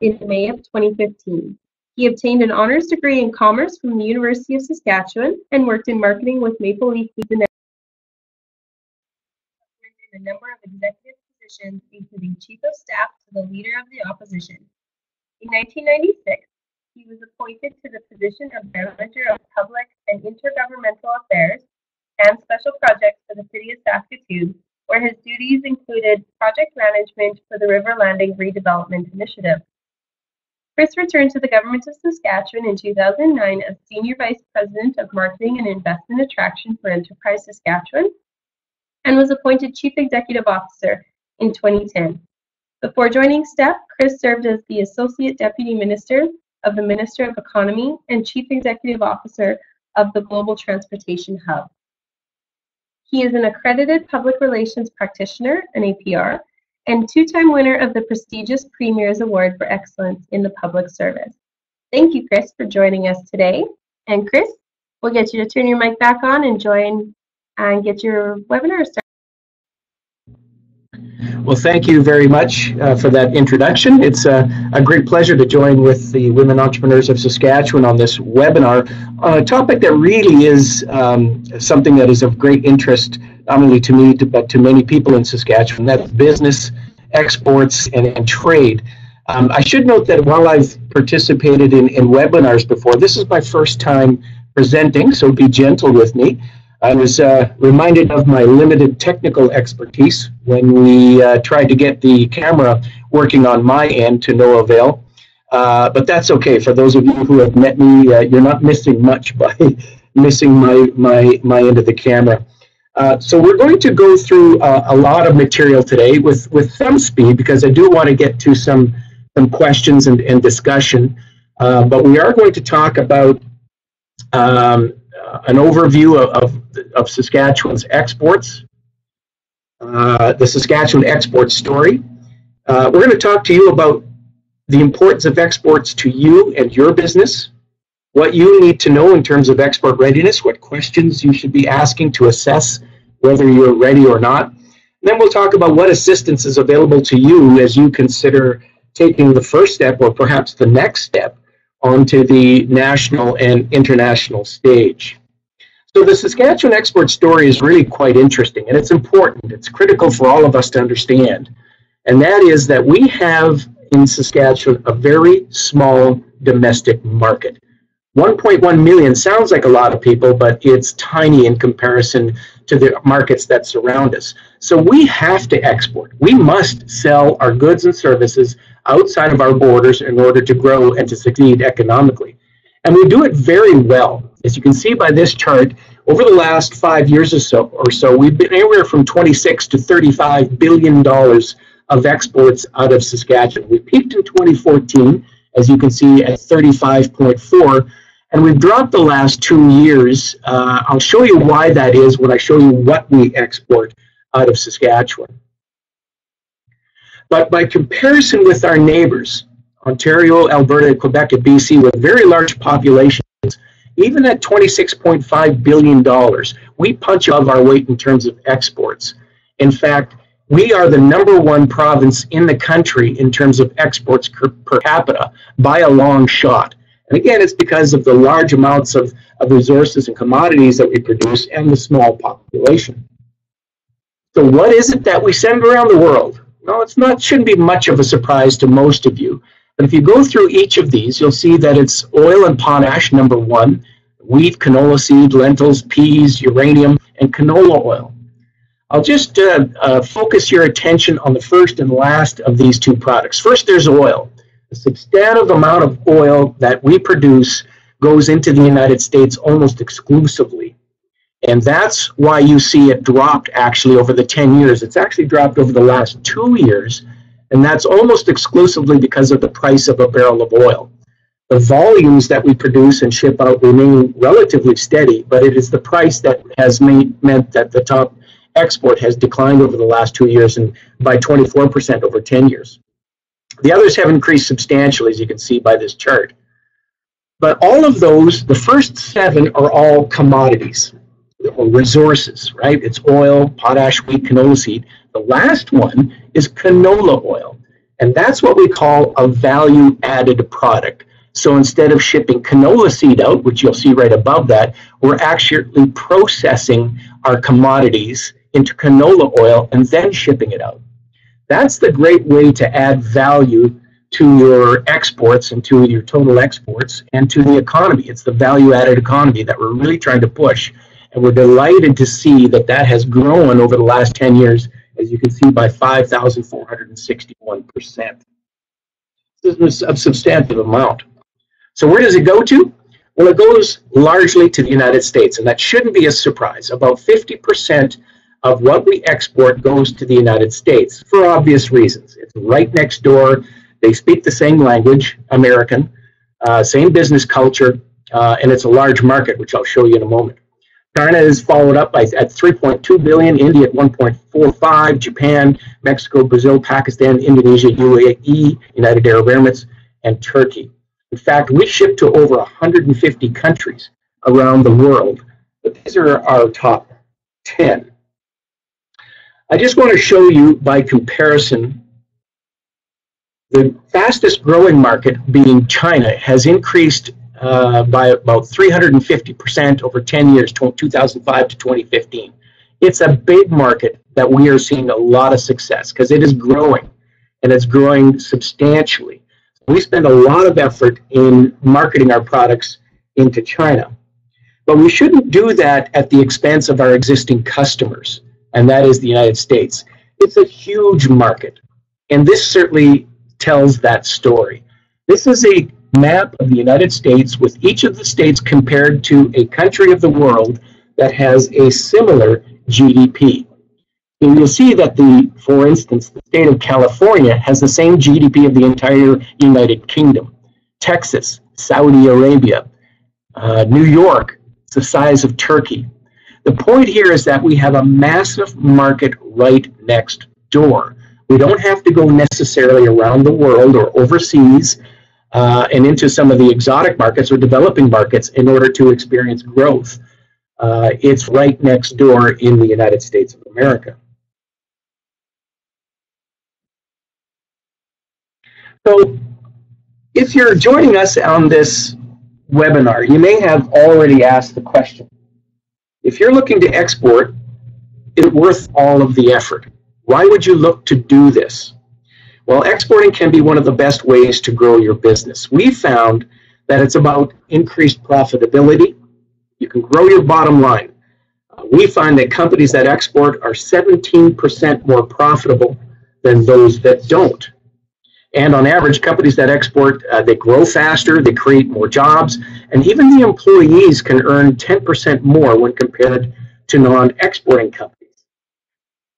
in May of 2015. He obtained an honors degree in commerce from the University of Saskatchewan and worked in marketing with Maple Leaf Foods and in a number of executive positions, including chief of staff to the leader of the opposition. In 1996, he was appointed to the position of Manager of Public and Intergovernmental Affairs and Special Projects for the City of Saskatoon, where his duties included project management for the River Landing Redevelopment Initiative. Chris returned to the Government of Saskatchewan in 2009 as Senior Vice President of Marketing and Investment Attraction for Enterprise Saskatchewan and was appointed Chief Executive Officer in 2010. Before joining STEP, Chris served as the Associate Deputy Minister of the Minister of Economy and Chief Executive Officer of the Global Transportation Hub. He is an accredited public relations practitioner, an APR, and two-time winner of the prestigious Premier's Award for Excellence in the Public Service. Thank you, Chris, for joining us today. And Chris, we'll get you to turn your mic back on and join and get your webinar started. Well, thank you very much uh, for that introduction. It's a, a, great pleasure to join with the Women Entrepreneurs of Saskatchewan on this webinar on a topic that really is um, something that is of great interest, not only to me, but to many people in Saskatchewan. That's business, exports, and, and trade. Um, I should note that while I've participated in, in webinars before, this is my first time presenting, so be gentle with me. I was uh, reminded of my limited technical expertise when we uh, tried to get the camera working on my end to no avail. Uh, but that's okay. For those of you who have met me, uh, you're not missing much by missing my, my, my end of the camera. Uh, so we're going to go through uh, a lot of material today with, with some speed because I do want to get to some, some questions and, and discussion. but we are going to talk about um, an overview of, of, of Saskatchewan's exports, uh, the Saskatchewan export story. Uh, we're going to talk to you about the importance of exports to you and your business, what you need to know in terms of export readiness, what questions you should be asking to assess whether you're ready or not. And then we'll talk about what assistance is available to you as you consider taking the first step or perhaps the next step onto the national and international stage. So the Saskatchewan export story is really quite interesting and it's important. It's critical for all of us to understand. And that is that we have in Saskatchewan a very small domestic market. 1.1 million sounds like a lot of people, but it's tiny in comparison to the markets that surround us. So we have to export. We must sell our goods and services outside of our borders in order to grow and to succeed economically. And we do it very well. As you can see by this chart, over the last five years or so, or so we've been anywhere from 26 to 35 billion dollars of exports out of Saskatchewan. We peaked in 2014, as you can see, at 35.4, and we've dropped the last two years. Uh, I'll show you why that is when I show you what we export out of Saskatchewan. But by comparison with our neighbors, Ontario, Alberta, Quebec, and BC, with very large populations, even at $26.5 billion, we punch above our weight in terms of exports. In fact, we are the number one province in the country in terms of exports per capita by a long shot. And again, it's because of the large amounts of, of resources and commodities that we produce and the small population. So what is it that we send around the world? Well, it's not shouldn't be much of a surprise to most of you. But if you go through each of these, you'll see that it's oil and potash, number one, wheat, canola seed, lentils, peas, uranium, and canola oil. I'll just uh, uh, focus your attention on the first and last of these two products. First, there's oil. The substantive amount of oil that we produce goes into the United States almost exclusively. And that's why you see it dropped actually over the 10 years. It's actually dropped over the last two years, and that's almost exclusively because of the price of a barrel of oil. The volumes that we produce and ship out remain relatively steady, but it is the price that has made, meant that the top export has declined over the last two years and by 24% over 10 years. The others have increased substantially, as you can see by this chart. But all of those, the first seven are all commodities or resources, right? It's oil, potash, wheat, canola seed. The last one is canola oil. And that's what we call a value added product. So instead of shipping canola seed out, which you'll see right above that, we're actually processing our commodities into canola oil and then shipping it out. That's the great way to add value to your exports and to your total exports and to the economy. It's the value added economy that we're really trying to push. And we're delighted to see that that has grown over the last 10 years, as you can see, by 5,461%. This is a substantive amount. So where does it go to? Well, it goes largely to the United States, and that shouldn't be a surprise. About 50% of what we export goes to the United States for obvious reasons. It's right next door. They speak the same language, American, uh, same business culture, uh, and it's a large market, which I'll show you in a moment. China is followed up by at 3.2 billion, India at 1.45, Japan, Mexico, Brazil, Pakistan, Indonesia, UAE, United Arab Emirates, and Turkey. In fact, we ship to over 150 countries around the world, but these are our top 10. I just want to show you by comparison the fastest growing market being China has increased uh, by about 350% over 10 years, 2005 to 2015. It's a big market that we are seeing a lot of success because it is growing and it's growing substantially. We spend a lot of effort in marketing our products into China. But we shouldn't do that at the expense of our existing customers, and that is the United States. It's a huge market, and this certainly tells that story. This is a map of the United States with each of the states compared to a country of the world that has a similar GDP. And you'll see that the, for instance, the state of California has the same GDP of the entire United Kingdom. Texas, Saudi Arabia, uh, New York, it's the size of Turkey. The point here is that we have a massive market right next door. We don't have to go necessarily around the world or overseas uh, and into some of the exotic markets or developing markets in order to experience growth. Uh, it's right next door in the United States of America. So if you're joining us on this webinar, you may have already asked the question. If you're looking to export, is it worth all of the effort? Why would you look to do this? Well, exporting can be one of the best ways to grow your business. We found that it's about increased profitability. You can grow your bottom line. Uh, we find that companies that export are 17% more profitable than those that don't. And on average, companies that export, uh, they grow faster, they create more jobs, and even the employees can earn 10% more when compared to non-exporting companies.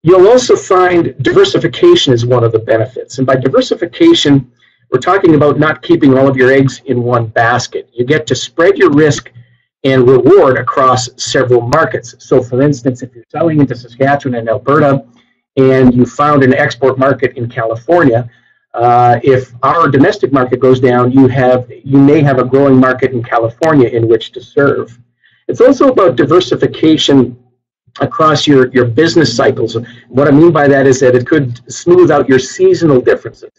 You'll also find diversification is one of the benefits. And by diversification, we're talking about not keeping all of your eggs in one basket. You get to spread your risk and reward across several markets. So, for instance, if you're selling into Saskatchewan and Alberta and you found an export market in California, uh, if our domestic market goes down, you have you may have a growing market in California in which to serve. It's also about diversification across your, your business cycles. What I mean by that is that it could smooth out your seasonal differences.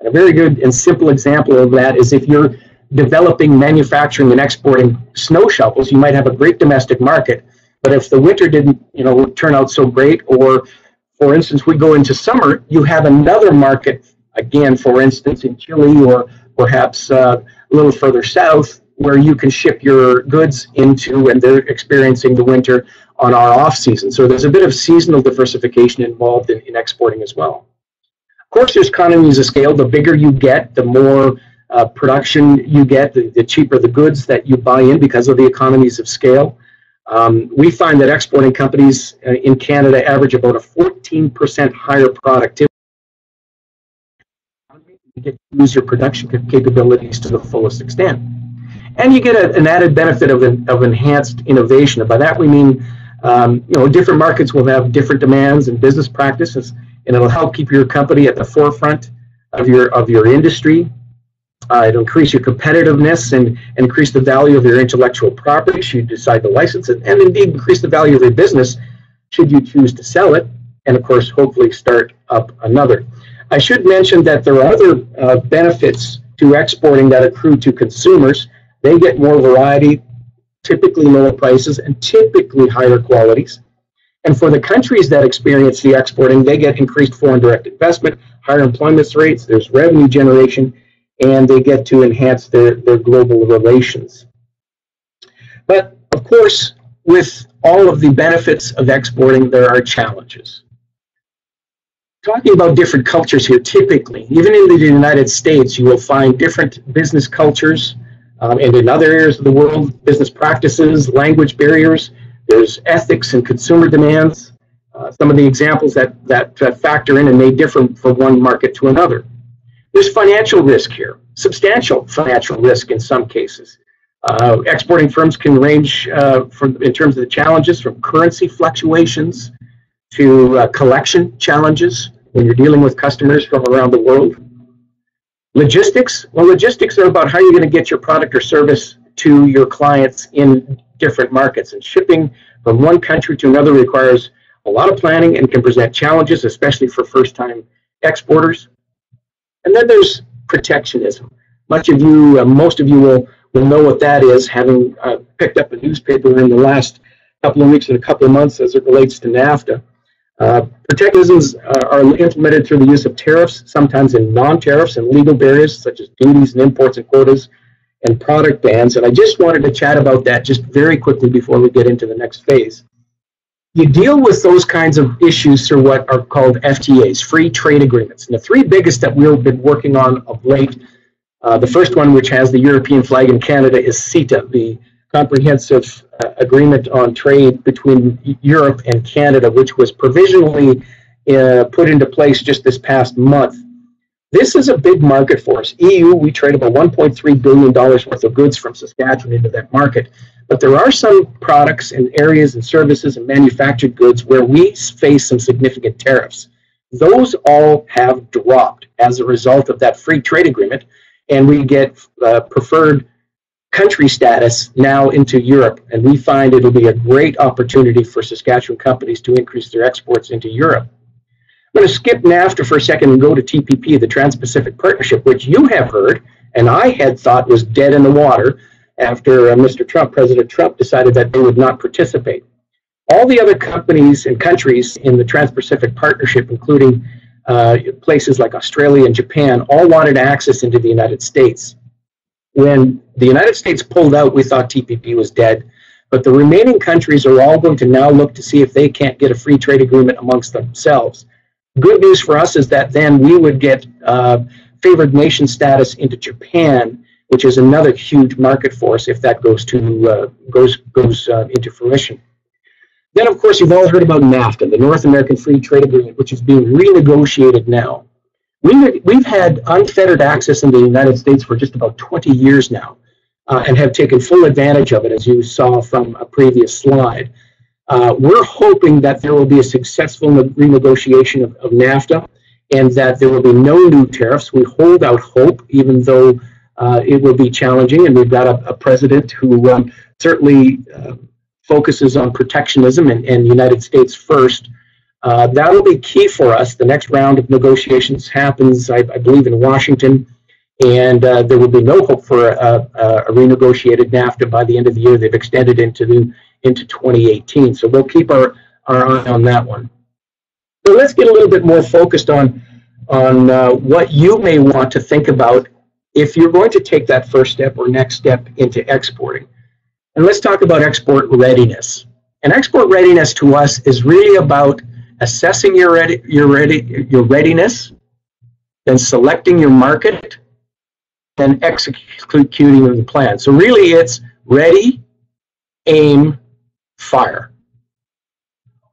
And a very good and simple example of that is if you're developing, manufacturing, and exporting snow shovels, you might have a great domestic market. But if the winter didn't, you know, turn out so great, or for instance, we go into summer, you have another market again, for instance, in Chile or perhaps uh, a little further south, where you can ship your goods into, and they're experiencing the winter on our off season. So there's a bit of seasonal diversification involved in, in exporting as well. Of course, there's economies of scale. The bigger you get, the more uh, production you get, the, the, cheaper the goods that you buy in because of the economies of scale. Um, we find that exporting companies uh, in Canada average about a 14% higher productivity. You get to use your production capabilities to the fullest extent. And you get a, an added benefit of, of enhanced innovation. And by that we mean um, you know, different markets will have different demands and business practices, and it'll help keep your company at the forefront of your of your industry. Uh, it'll increase your competitiveness and, and increase the value of your intellectual property should you decide to license it, and indeed increase the value of your business should you choose to sell it, and of course, hopefully start up another. I should mention that there are other uh, benefits to exporting that accrue to consumers. They get more variety, typically lower prices, and typically higher qualities. And for the countries that experience the exporting, they get increased foreign direct investment, higher employment rates, there's revenue generation, and they get to enhance their, their global relations. But of course, with all of the benefits of exporting, there are challenges. Talking about different cultures here, typically, even in the United States, you will find different business cultures, um, and in other areas of the world, business practices, language barriers, there's ethics and consumer demands. Uh, some of the examples that, that uh, factor in and may differ from one market to another. There's financial risk here, substantial financial risk in some cases. Uh, exporting firms can range uh, from, in terms of the challenges from currency fluctuations to uh, collection challenges when you're dealing with customers from around the world. Logistics, well, logistics are about how you're going to get your product or service to your clients in different markets. And shipping from one country to another requires a lot of planning and can present challenges, especially for first time exporters. And then there's protectionism. Much of you, uh, most of you will will know what that is, having uh, picked up a newspaper in the last couple of weeks and a couple of months as it relates to NAFTA. Uh, uh, are implemented through the use of tariffs, sometimes in non-tariffs and legal barriers such as duties and imports and quotas and product bans. And I just wanted to chat about that just very quickly before we get into the next phase. You deal with those kinds of issues through what are called FTAs, free trade agreements. And the three biggest that we've been working on of late uh, the first one, which has the European flag in Canada, is CETA, the Comprehensive uh, Agreement on Trade between Europe and Canada, which was provisionally uh, put into place just this past month. This is a big market for us. EU, we trade about $1.3 billion worth of goods from Saskatchewan into that market. But there are some products and areas and services and manufactured goods where we face some significant tariffs. Those all have dropped as a result of that free trade agreement and we get uh, preferred country status now into Europe. And we find it'll be a great opportunity for Saskatchewan companies to increase their exports into Europe. I'm going to skip NAFTA for a second and go to TPP, the Trans Pacific Partnership, which you have heard and I had thought was dead in the water after uh, Mr. Trump, President Trump, decided that they would not participate. All the other companies and countries in the Trans Pacific Partnership, including uh, places like Australia and Japan all wanted access into the United States. When the United States pulled out, we thought TPP was dead. But the remaining countries are all going to now look to see if they can't get a free trade agreement amongst themselves. Good news for us is that then we would get uh, favored nation status into Japan, which is another huge market for us if that goes to uh, goes goes uh, into fruition. Then, of course, you've all heard about NAFTA, the North American Free Trade Agreement, which is being renegotiated now. We've, we've had unfettered access in the United States for just about 20 years now uh, and have taken full advantage of it, as you saw from a previous slide. Uh, we're hoping that there will be a successful renegotiation of, of, NAFTA and that there will be no new tariffs. We hold out hope, even though uh, it will be challenging, and we've got a, a president who um, certainly uh, focuses on protectionism and, and United States first. Uh, that'll be key for us. The next round of negotiations happens, I, I believe, in Washington, and uh, there will be no hope for a, a, a, renegotiated NAFTA by the end of the year. They've extended into the, into 2018, so we'll keep our, our eye on that one. So let's get a little bit more focused on on uh, what you may want to think about if you're going to take that first step or next step into exporting. And let's talk about export readiness. And export readiness to us is really about assessing your, ready, your, ready, your readiness, then selecting your market, and executing the plan. So really it's ready, aim, fire.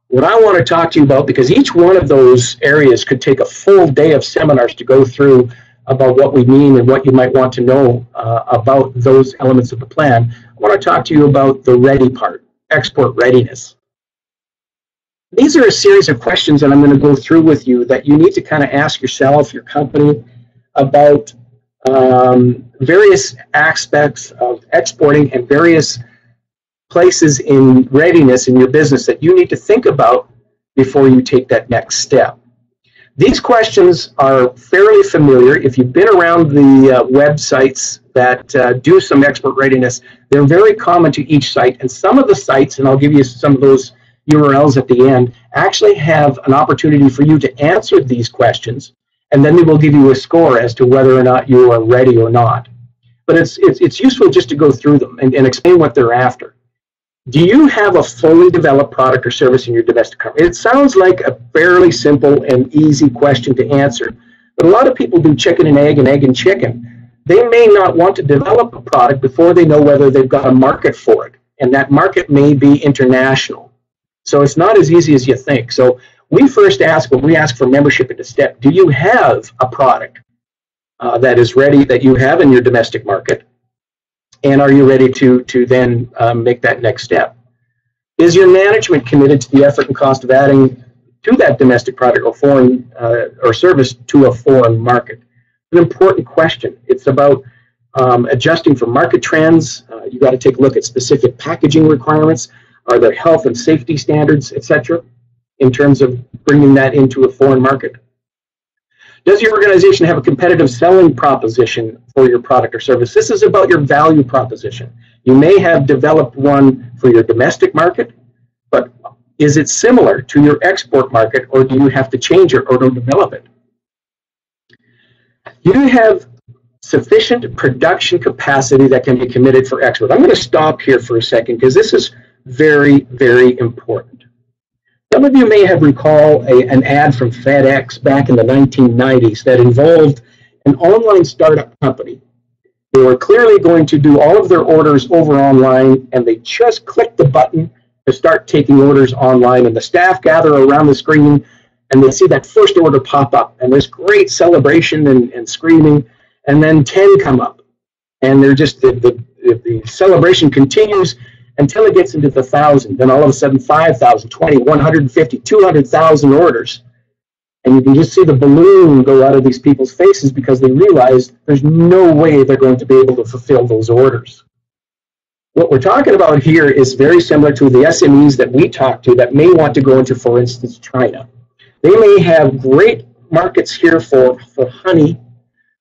What I want to talk to you about, because each one of those areas could take a full day of seminars to go through about what we mean and what you might want to know uh, about those elements of the plan, I want to talk to you about the ready part, export readiness. These are a series of questions that I'm going to go through with you that you need to kind of ask yourself, your company, about um, various aspects of exporting and various places in readiness in your business that you need to think about before you take that next step. These questions are fairly familiar. If you've been around the uh, websites that uh, do some export readiness, they're very common to each site. And some of the sites, and I'll give you some of those URLs at the end, actually have an opportunity for you to answer these questions. And then they will give you a score as to whether or not you are ready or not. But it's, it's, it's useful just to go through them and, and explain what they're after. Do you have a fully developed product or service in your domestic market? It sounds like a fairly simple and easy question to answer, but a lot of people do chicken and egg and egg and chicken. They may not want to develop a product before they know whether they've got a market for it, and that market may be international. So it's not as easy as you think. So we first ask when we ask for membership into STEP, do you have a product uh, that is ready that you have in your domestic market? and are you ready to, to then um, make that next step? Is your management committed to the effort and cost of adding to that domestic product or foreign uh, or service to a foreign market? An important question. It's about um, adjusting for market trends. Uh, you got to take a look at specific packaging requirements. Are there health and safety standards, etc., in terms of bringing that into a foreign market? Does your organization have a competitive selling proposition for your product or service? This is about your value proposition. You may have developed one for your domestic market, but is it similar to your export market or do you have to change it or develop it? You have sufficient production capacity that can be committed for export. I'm going to stop here for a second because this is very, very important. Some of you may have recall a, an ad from FedEx back in the 1990s that involved an online startup company. They were clearly going to do all of their orders over online, and they just clicked the button to start taking orders online. And the staff gather around the screen, and they see that first order pop up, and there's great celebration and, and screaming, and then 10 come up. And they're just, the, the, the celebration continues until it gets into the thousand. Then all of a sudden, 5,000, 20, 150, 200,000 orders. And you can just see the balloon go out of these people's faces because they realize there's no way they're going to be able to fulfill those orders. What we're talking about here is very similar to the SMEs that we talk to that may want to go into, for instance, China. They may have great markets here for, for honey,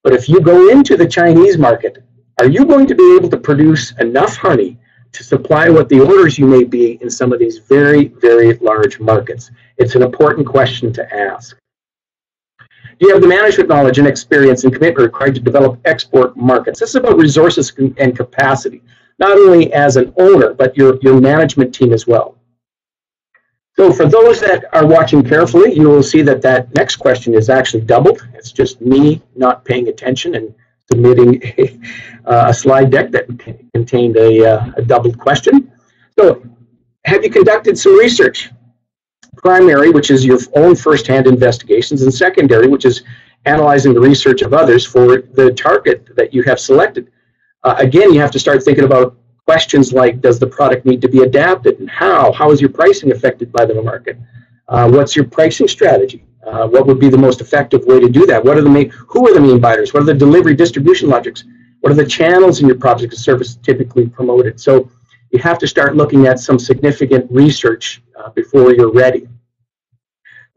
but if you go into the Chinese market, are you going to be able to produce enough honey to supply what the orders you may be in some of these very, very large markets? It's an important question to ask. Do you have the management knowledge and experience and commitment required to develop export markets? This is about resources and capacity, not only as an owner, but your, your management team as well. So for those that are watching carefully, you will see that that next question is actually doubled. It's just me not paying attention and submitting a, a slide deck that contained a, uh, a doubled question. So, have you conducted some research? Primary, which is your own first-hand investigations, and secondary, which is analyzing the research of others for the target that you have selected. Uh, again, you have to start thinking about questions like, does the product need to be adapted, and how? How is your pricing affected by the market? Uh, what's your pricing strategy? Uh, what would be the most effective way to do that? What are the main, who are the main buyers? What are the delivery distribution logics? What are the channels in your project service typically promoted? So you have to start looking at some significant research uh, before you're ready.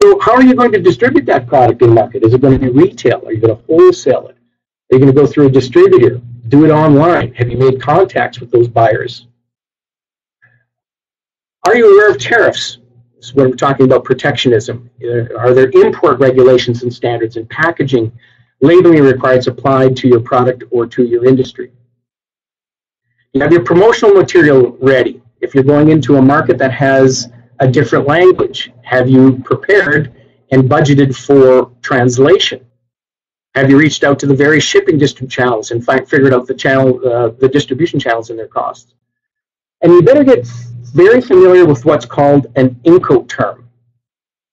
So how are you going to distribute that product in market? Is it going to be retail? Are you going to wholesale it? Are you going to go through a distributor? Do it online? Have you made contacts with those buyers? Are you aware of tariffs? When we're talking about protectionism. Are there import regulations and standards and packaging, labeling requirements applied to your product or to your industry? You have your promotional material ready. If you're going into a market that has a different language, have you prepared and budgeted for translation? Have you reached out to the various shipping district channels and figured out the channel, uh, the distribution channels and their costs? And you better get very familiar with what's called an Incoterm.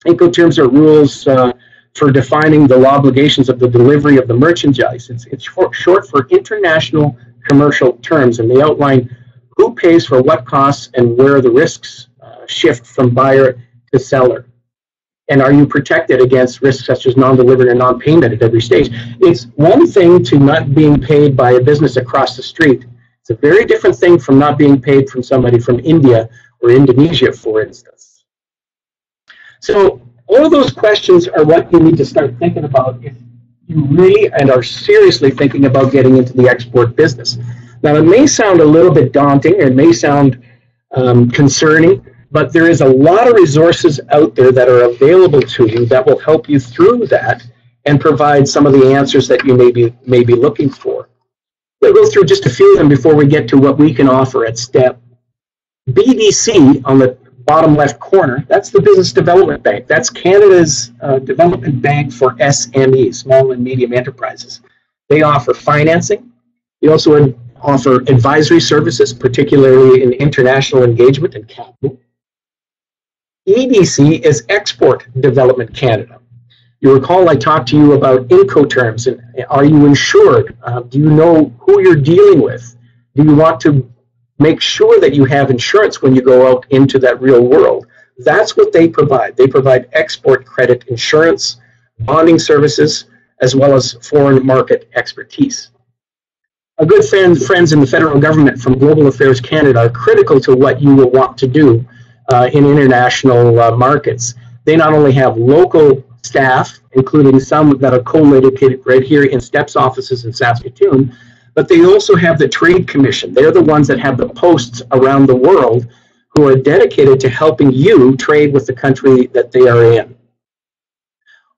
Incoterms are rules uh, for defining the obligations of the delivery of the merchandise. It's, it's for, short for international commercial terms, and they outline who pays for what costs and where the risks uh, shift from buyer to seller. And are you protected against risks such as non-delivery or non-payment at every stage? It's one thing to not being paid by a business across the street. It's a very different thing from not being paid from somebody from India or Indonesia, for instance. So all those questions are what you need to start thinking about if you really and are seriously thinking about getting into the export business. Now, it may sound a little bit daunting, it may sound um, concerning, but there is a lot of resources out there that are available to you that will help you through that and provide some of the answers that you may be, may be looking for. We'll go through just a few of them before we get to what we can offer at STEP. BDC on the bottom left corner, that's the Business Development Bank. That's Canada's uh, development bank for SMEs, small and medium enterprises. They offer financing. They also offer advisory services, particularly in international engagement and capital. EDC is Export Development Canada. You recall I talked to you about Incoterms and are you insured? Uh, do you know who you're dealing with? Do you want to make sure that you have insurance when you go out into that real world? That's what they provide. They provide export credit insurance, bonding services, as well as foreign market expertise. Our good friend, friends in the federal government from Global Affairs Canada are critical to what you will want to do uh, in international uh, markets. They not only have local staff, including some that are co-located right here in STEP's offices in Saskatoon, but they also have the Trade Commission. They're the ones that have the posts around the world who are dedicated to helping you trade with the country that they are in.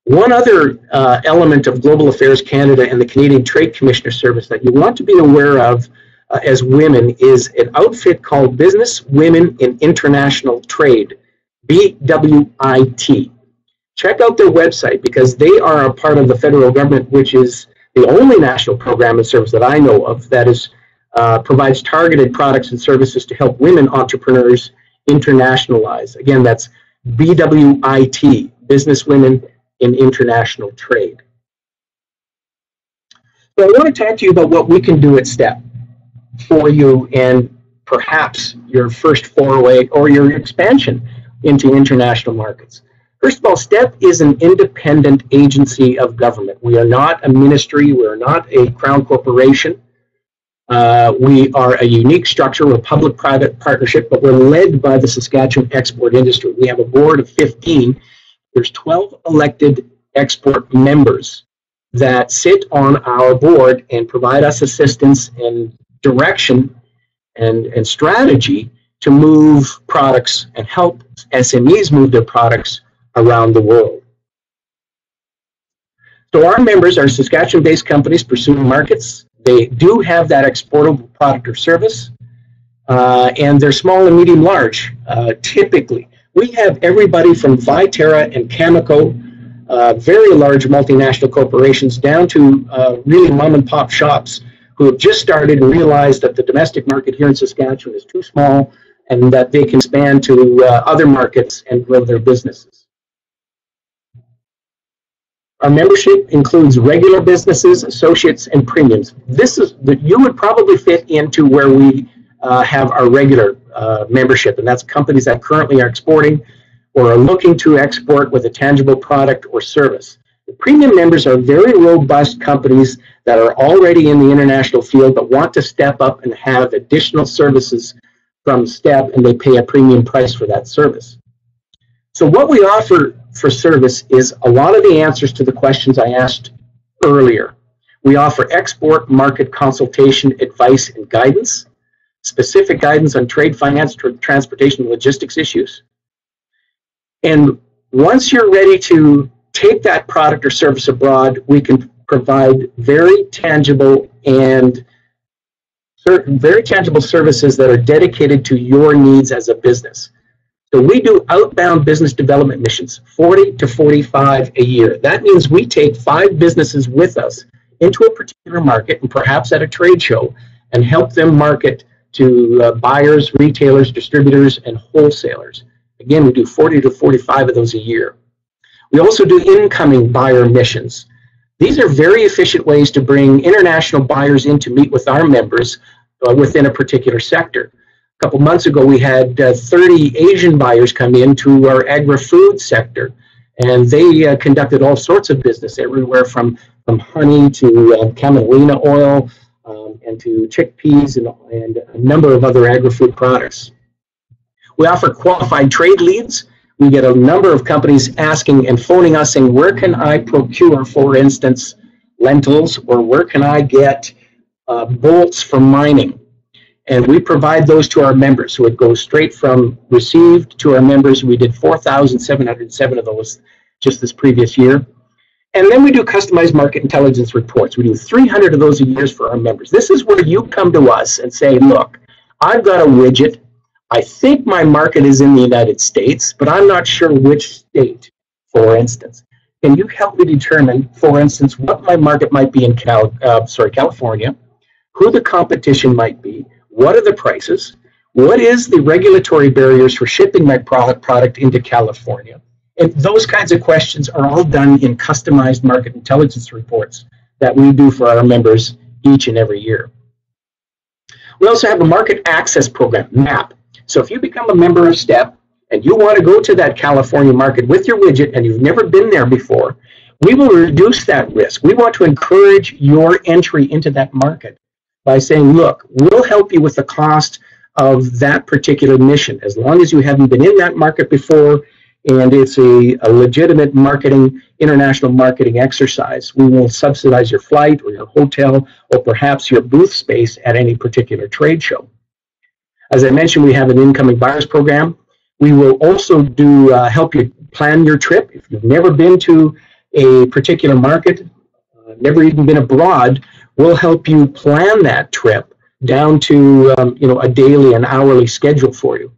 One other uh, element of Global Affairs Canada and the Canadian Trade Commissioner Service that you want to be aware of uh, as women is an outfit called Business Women in International Trade, BWIT. Check out their website because they are a part of the federal government, which is the only national program and service that I know of that is uh, provides targeted products and services to help women entrepreneurs internationalize. Again, that's BWIT, Business Women in International Trade. So I want to talk to you about what we can do at STEP for you and perhaps your first foray or your expansion into international markets. First of all, STEP is an independent agency of government. We are not a ministry, we are not a crown corporation. Uh, we are a unique structure, a public-private partnership, but we're led by the Saskatchewan export industry. We have a board of 15. There's 12 elected export members that sit on our board and provide us assistance and direction and, and strategy to move products and help SMEs move their products around the world. So our members are Saskatchewan-based companies pursuing markets. They do have that exportable product or service, uh, and they're small and medium large, uh, typically. We have everybody from Viterra and Cameco, uh, very large multinational corporations, down to uh, really mom and pop shops who have just started and realized that the domestic market here in Saskatchewan is too small and that they can expand to uh, other markets and grow their businesses. Our membership includes regular businesses, associates, and premiums. This is that you would probably fit into where we uh, have our regular uh, membership, and that's companies that currently are exporting or are looking to export with a tangible product or service. The premium members are very robust companies that are already in the international field but want to step up and have additional services from STEP, and they pay a premium price for that service. So what we offer for service is a lot of the answers to the questions I asked earlier. We offer export market consultation, advice, and guidance, specific guidance on trade, finance, tra transportation, logistics issues. And once you're ready to take that product or service abroad, we can provide very tangible and very tangible services that are dedicated to your needs as a business. So we do outbound business development missions, 40 to 45 a year. That means we take five businesses with us into a particular market and perhaps at a trade show and help them market to uh, buyers, retailers, distributors, and wholesalers. Again, we do 40 to 45 of those a year. We also do incoming buyer missions. These are very efficient ways to bring international buyers in to meet with our members uh, within a particular sector. A couple months ago, we had uh, 30 Asian buyers come into our agri-food sector, and they uh, conducted all sorts of business, everywhere from, from honey to uh, camelina oil um, and to chickpeas and, and a number of other agri-food products. We offer qualified trade leads. we get a number of companies asking and phoning us saying, where can I procure, for instance, lentils, or where can I get uh, bolts for mining? And we provide those to our members. So it goes straight from received to our members. We did 4,707 of those just this previous year. And then we do customized market intelligence reports. We do 300 of those a year for our members. This is where you come to us and say, look, I've got a widget. I think my market is in the United States, but I'm not sure which state, for instance. Can you help me determine, for instance, what my market might be in Cal, uh, sorry, California, who the competition might be, what are the prices, what is the regulatory barriers for shipping my product, product into California, and those kinds of questions are all done in customized market intelligence reports that we do for our members each and every year. We also have a market access program, MAP. So if you become a member of STEP and you want to go to that California market with your widget and you've never been there before, we will reduce that risk. We want to encourage your entry into that market by saying, look, we'll help you with the cost of that particular mission. As long as you haven't been in that market before and it's a, a, legitimate marketing, international marketing exercise. We will subsidize your flight or your hotel or perhaps your booth space at any particular trade show. As I mentioned, we have an incoming buyers program. We will also do uh, help you plan your trip. If you've never been to a particular market, uh, never even been abroad, we'll help you plan that trip down to um, you know a daily and hourly schedule for you.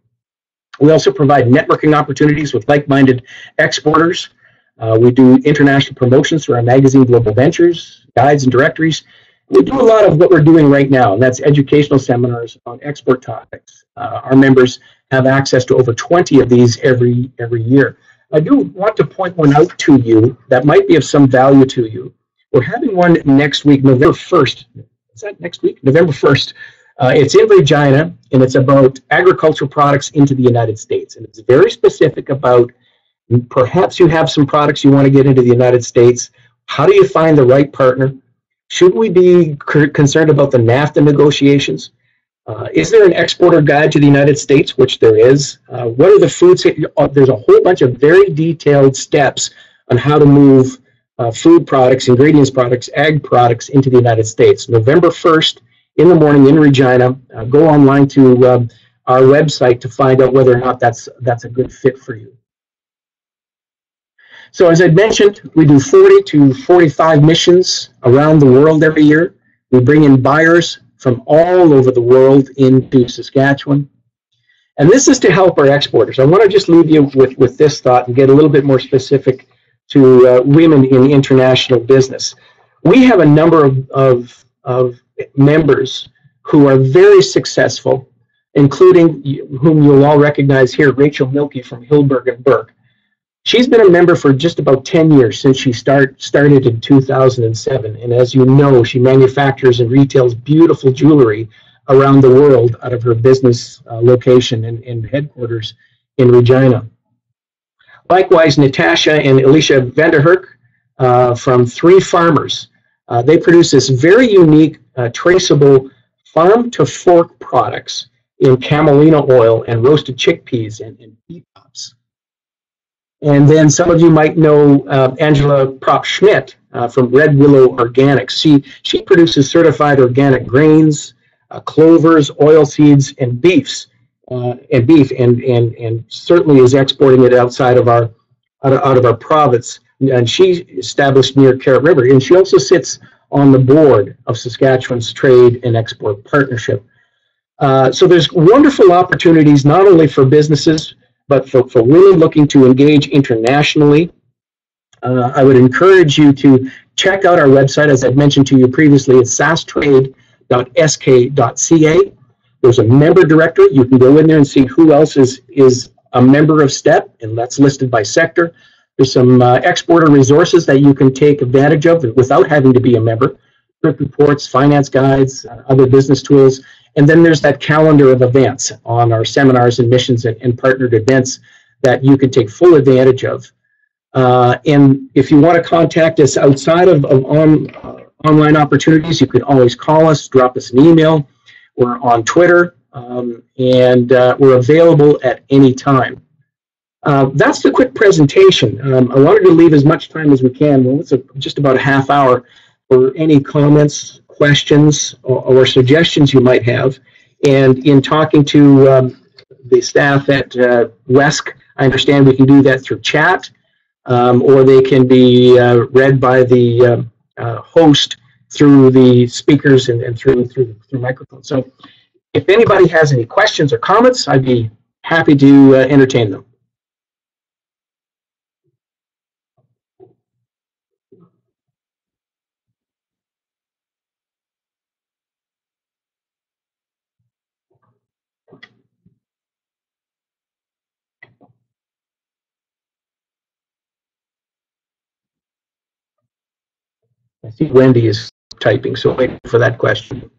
We also provide networking opportunities with like-minded exporters. Uh, we do international promotions through our magazine Global Ventures, guides and directories. We do a lot of what we're doing right now, and that's educational seminars on export topics. Uh, our members have access to over 20 of these every every year. I do want to point one out to you that might be of some value to you. We're having one next week, November 1st. Is that next week? November 1st. Uh, it's in Regina, and it's about agricultural products into the United States. And it's very specific about perhaps you have some products you want to get into the United States. How do you find the right partner? Should we be concerned about the NAFTA negotiations? Uh, is there an exporter guide to the United States, which there is? Uh, what are the foods? Uh, there's a whole bunch of very detailed steps on how to move uh, food products, ingredients products, ag products into the United States. November 1st in the morning in Regina. Uh, go online to uh, our website to find out whether or not that's that's a good fit for you. So as I mentioned, we do 40 to 45 missions around the world every year. We bring in buyers from all over the world into Saskatchewan. And this is to help our exporters. I want to just leave you with, with this thought and get a little bit more specific to uh, women in international business. We have a number of, of, of members who are very successful, including whom you'll all recognize here, Rachel Mielke from Hillberg and Berk. She's been a member for just about 10 years since she start, started in 2007. And as you know, she manufactures and retails beautiful jewelry around the world out of her business uh, location and, and, headquarters in Regina. Likewise, Natasha and Elysia Vandenhurk uh, from Three Farmers. Uh, they produce this very unique uh, traceable farm to fork products in camelina oil and roasted chickpeas and, and pea pops. And then some of you might know uh, Angela Prop Schmidt uh, from Red Willow Organics. She, she produces certified organic grains, uh, clovers, oil seeds, and beefs, uh, and beef, and, and, and certainly is exporting it outside of our out of, out of our province. And she established near Carrot River, and she also sits on the board of Saskatchewan's Trade and Export Partnership. Uh, so there's wonderful opportunities not only for businesses, but for, for women looking to engage internationally. Uh, I would encourage you to check out our website. As I've mentioned to you previously, it's sasktrade.sk.ca. There's a member directory. You can go in there and see who else is, is a member of STEP, and that's listed by sector. There's some uh, exporter resources that you can take advantage of without having to be a member. Trip reports, finance guides, uh, other business tools. And then there's that calendar of events on our seminars and missions and, and partnered events that you can take full advantage of. Uh, and if you want to contact us outside of, of on, uh, online opportunities, you can always call us, drop us an email. We're on Twitter, um, and uh, we're available at any time. Uh, that's the quick presentation. Um, I wanted to leave as much time as we can. Well, it's a, just about a half hour for any comments, questions, or, or suggestions you might have. And in talking to um, the staff at uh, WESK, I understand we can do that through chat, um, or they can be uh, read by the um, uh, host through the speakers and, and through through through microphone. So, if anybody has any questions or comments, I'd be happy to uh, entertain them. I see Wendy is typing, so wait for that question.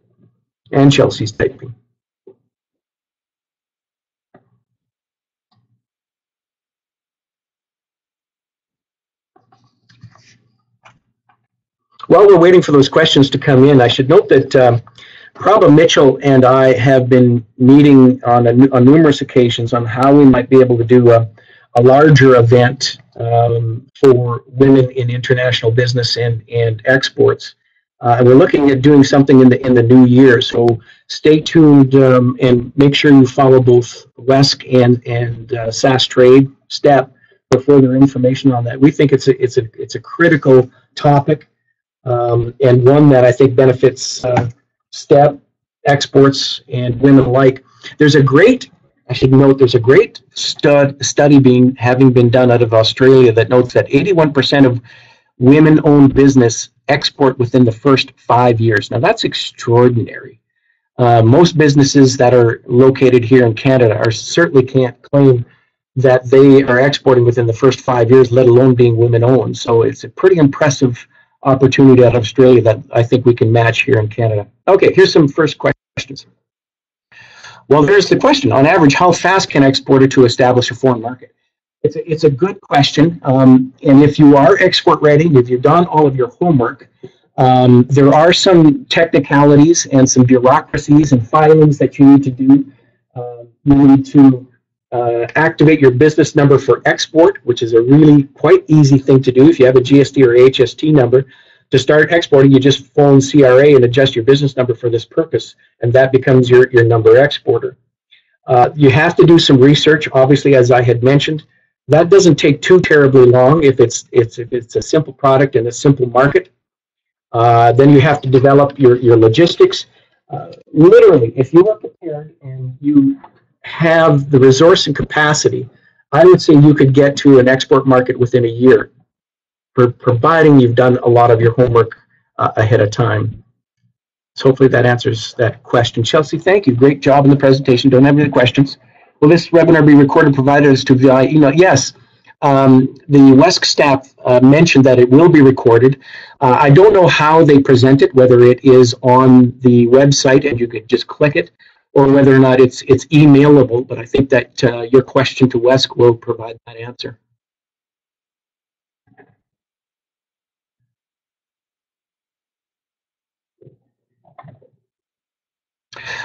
And Chelsea's typing. While we're waiting for those questions to come in, I should note that um, Prabha Mitchell and I have been meeting on, a, on numerous occasions on how we might be able to do a, a larger event um, for women in international business and, and exports. Uh, and we're looking at doing something in the in the new year. So stay tuned um, and make sure you follow both WESK and and uh, Sask Trade STEP for further information on that. We think it's a it's a it's a critical topic um, and one that I think benefits uh, STEP exports and women alike. There's a great I should note there's a great stud, study being having been done out of Australia that notes that 81% of women-owned business export within the first five years. Now that's extraordinary. Uh, most businesses that are located here in Canada are certainly can't claim that they are exporting within the first five years, let alone being women-owned. So it's a pretty impressive opportunity out of Australia that I think we can match here in Canada. Okay, here's some first questions. Well, there's the question. On average, how fast can exporter to establish a foreign market? It's a, it's a good question. Um, and if you are export ready, if you've done all of your homework, um, there are some technicalities and some bureaucracies and filings that you need to do. Uh, you need to uh, activate your business number for export, which is a really quite easy thing to do if you have a GST or HST number. To start exporting, you just phone CRA and adjust your business number for this purpose, and that becomes your, your number exporter. Uh, you have to do some research, obviously, as I had mentioned. That doesn't take too terribly long if it's, it's, if it's a simple product and a simple market. Uh, then you have to develop your, your logistics. Uh, literally, if you are prepared and you have the resource and capacity, I would say you could get to an export market within a year providing you've done a lot of your homework uh, ahead of time. So hopefully that answers that question. Chelsea, thank you. Great job in the presentation. Don't have any questions. Will this webinar be recorded provided to via email? Yes. Um, the WESK staff uh, mentioned that it will be recorded. Uh, I don't know how they present it, whether it is on the website and you could just click it, or whether or not it's it's emailable. But I think that uh, your question to WESK will provide that answer.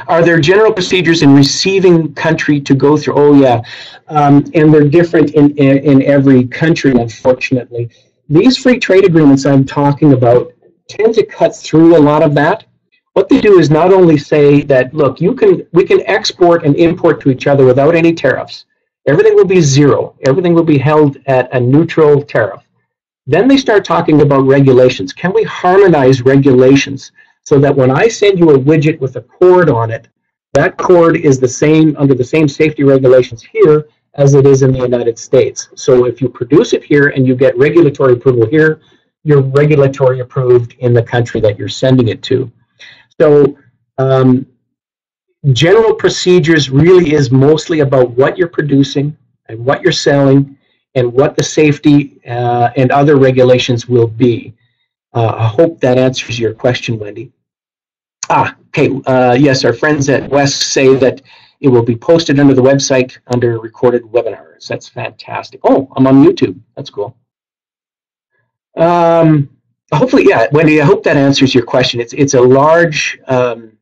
Are there general procedures in receiving country to go through? Oh yeah, um, and they're different in, in, in every country, unfortunately. These free trade agreements I'm talking about tend to cut through a lot of that. What they do is not only say that, look, you can we can export and import to each other without any tariffs. Everything will be zero. Everything will be held at a neutral tariff. Then they start talking about regulations. Can we harmonize regulations so that when I send you a widget with a cord on it, that cord is the same under the same safety regulations here as it is in the United States. So if you produce it here and you get regulatory approval here, you're regulatory approved in the country that you're sending it to. So um, general procedures really is mostly about what you're producing and what you're selling and what the safety uh, and other regulations will be. Uh, I hope that answers your question, Wendy. Ah, okay. Uh, yes, our friends at WESK say that it will be posted under the website under recorded webinars. That's fantastic. Oh, I'm on YouTube. That's cool. Um, hopefully, yeah, Wendy. I hope that answers your question. It's it's a large, um,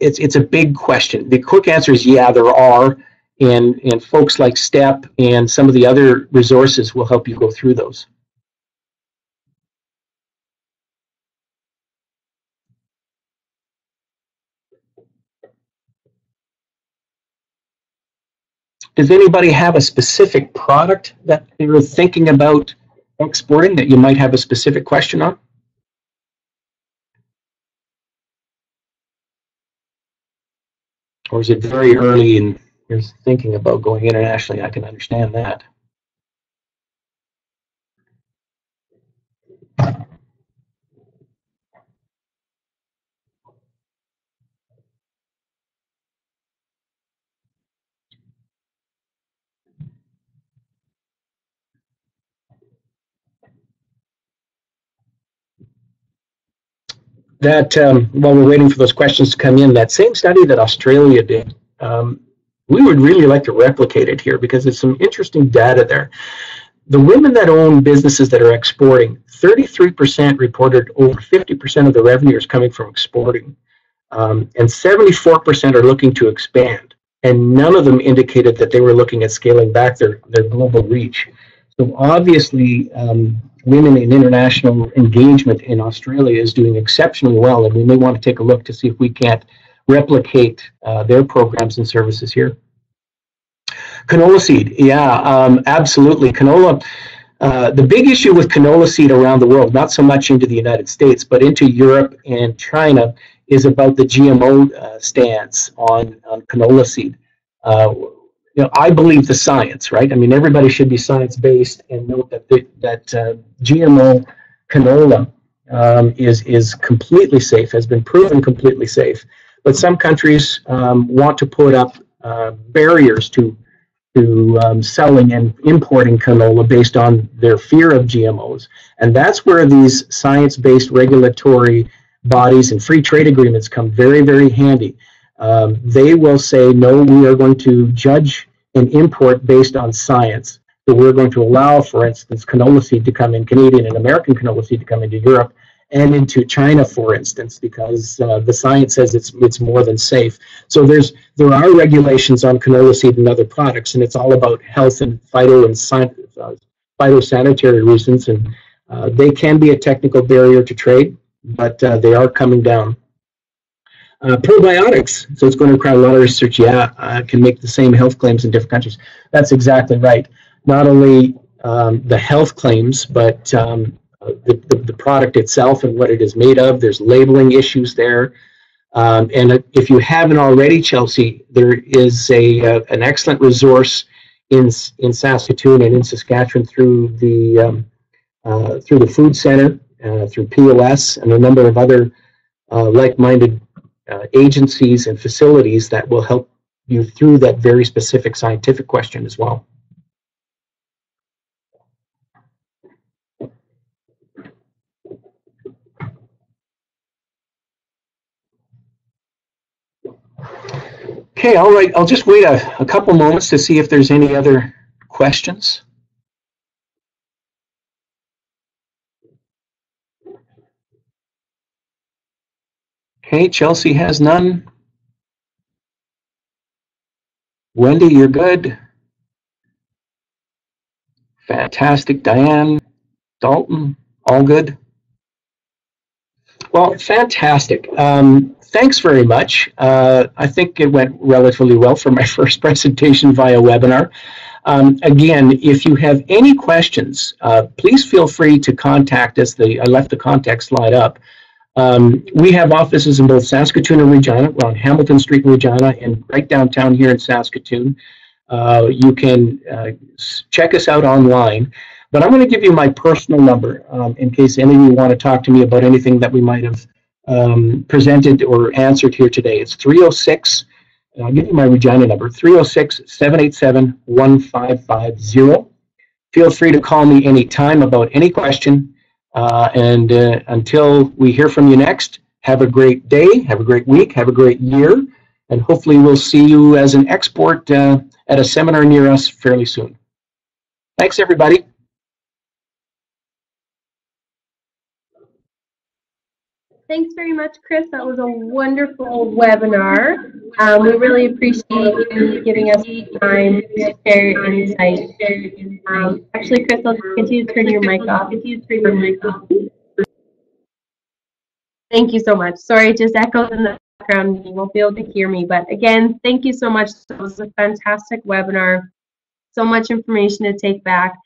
it's it's a big question. The quick answer is yeah, there are, and, and folks like STEP and some of the other resources will help you go through those. Does anybody have a specific product that you're thinking about exporting that you might have a specific question on? Or is it very early and you're thinking about going internationally? I can understand that. That um, while we're waiting for those questions to come in, that same study that Australia did, um, we would really like to replicate it here because there's some interesting data there. The women that own businesses that are exporting, 33% reported over 50% of the revenue is coming from exporting, um, and 74% are looking to expand. And none of them indicated that they were looking at scaling back their, their global reach. So obviously, um, women in international engagement in Australia is doing exceptionally well, and we may want to take a look to see if we can't replicate uh, their programs and services here. Canola seed, yeah, um, absolutely. Canola, uh, the big issue with canola seed around the world, not so much into the United States, but into Europe and China, is about the GMO uh, stance on, on canola seed. Uh, you know, I believe the science, right? I mean, everybody should be science based and note that the, that uh, GMO canola um, is is completely safe, has been proven completely safe. But some countries um, want to put up uh, barriers to to um, selling and importing canola based on their fear of GMOs, and that's where these science-based regulatory bodies and free trade agreements come very, very handy um, they will say, no, we are going to judge an import based on science. So we're going to allow, for instance, canola seed to come in, Canadian and American canola seed to come into Europe and into China, for instance, because uh, the science says it's it's more than safe. So there's there are regulations on canola seed and other products, and it's all about health and phyto and uh, phytosanitary reasons, and uh, they can be a technical barrier to trade, but uh, they are coming down. Uh, probiotics, so it's going to require a lot of research. Yeah, uh, can make the same health claims in different countries. That's exactly right. Not only um, the health claims, but um, the, the, the, product itself and what it is made of. There's labeling issues there. Um, and if you haven't already, Chelsea, there is a uh, an excellent resource in in Saskatoon and in Saskatchewan through the um, uh, through the Food Center, through POS, and a number of other uh, like-minded uh, agencies and facilities that will help you through that very specific scientific question as well. Okay, all right, I'll just wait a, a couple moments to see if there's any other questions. Okay, Chelsea has none. Wendy, you're good. Fantastic. Diane, Dalton, all good. Well, fantastic. Um, thanks very much. Uh, I think it went relatively well for my first presentation via webinar. Um, again, if you have any questions, uh, please feel free to contact us. The, I left the contact slide up. Um, we have offices in both Saskatoon and Regina. We're on Hamilton Street in Regina and right downtown here in Saskatoon. Uh, you can uh, check us out online. But I'm going to give you my personal number um, in case any of you want to talk to me about anything that we might have um, presented or answered here today. It's 306, I'll give you my Regina number, 306 787 1550. Feel free to call me anytime about any question. Uh, and uh, until we hear from you next, have a great day, have a great week, have a great year, and hopefully we'll see you as an export uh, at a seminar near us fairly soon. Thanks, everybody. Thanks very much, Chris. That was a wonderful webinar. Um, we really appreciate you giving us time to share your insight. Um, actually, Crystal, continue to turn your mic off. Continue to turn your mic off. Thank you so much. Sorry, it just echoed in the background. You won't be able to hear me. But again, thank you so much. It was a fantastic webinar. So much information to take back.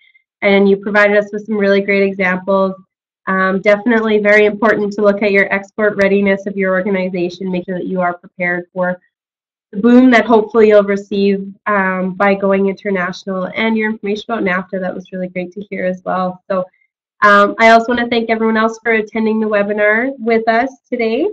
And you provided us with some really great examples. Um, definitely very important to look at your export readiness of your organization, make sure that you are prepared for the boom that hopefully you'll receive um, by going international and your information about NAFTA. That was really great to hear as well. So um, I also want to thank everyone else for attending the webinar with us today.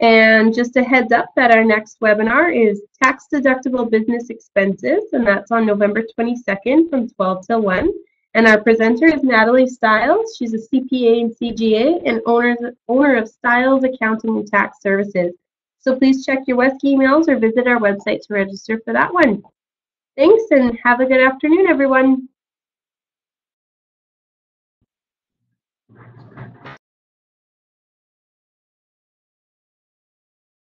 And just a heads up that our next webinar is tax deductible business expenses, and that's on November 22nd from 12 till 1. And our presenter is Natalie Stiles. She's a CPA and CGA and owner, of Stiles Accounting and Tax Services. So please check your WESK emails or visit our website to register for that one. Thanks and have a good afternoon, everyone.